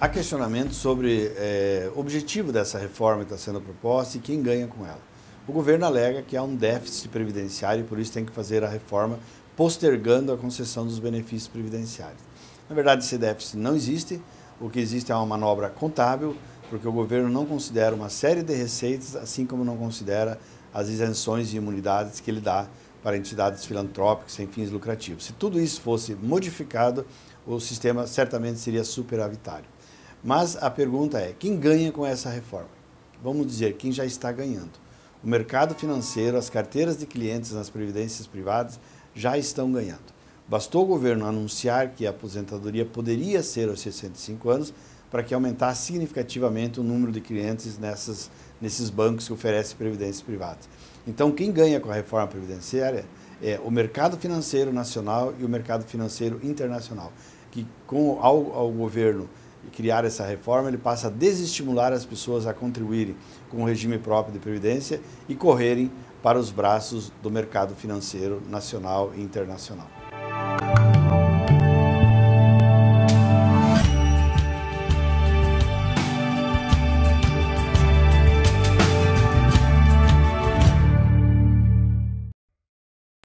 Há questionamento sobre é, o objetivo dessa reforma que está sendo proposta e quem ganha com ela. O governo alega que há um déficit previdenciário e por isso tem que fazer a reforma postergando a concessão dos benefícios previdenciários. Na verdade, esse déficit não existe, o que existe é uma manobra contábil, porque o governo não considera uma série de receitas, assim como não considera as isenções e imunidades que ele dá para entidades filantrópicas sem fins lucrativos. Se tudo isso fosse modificado, o sistema certamente seria superavitário. Mas a pergunta é: quem ganha com essa reforma? Vamos dizer, quem já está ganhando. O mercado financeiro, as carteiras de clientes nas previdências privadas já estão ganhando. Bastou o governo anunciar que a aposentadoria poderia ser aos 65 anos para que aumentasse significativamente o número de clientes nessas, nesses bancos que oferecem previdências privadas. Então, quem ganha com a reforma previdenciária é o mercado financeiro nacional e o mercado financeiro internacional, que com ao, ao governo criar essa reforma, ele passa a desestimular as pessoas a contribuírem com o regime próprio de previdência e correrem para os braços do mercado financeiro nacional e internacional.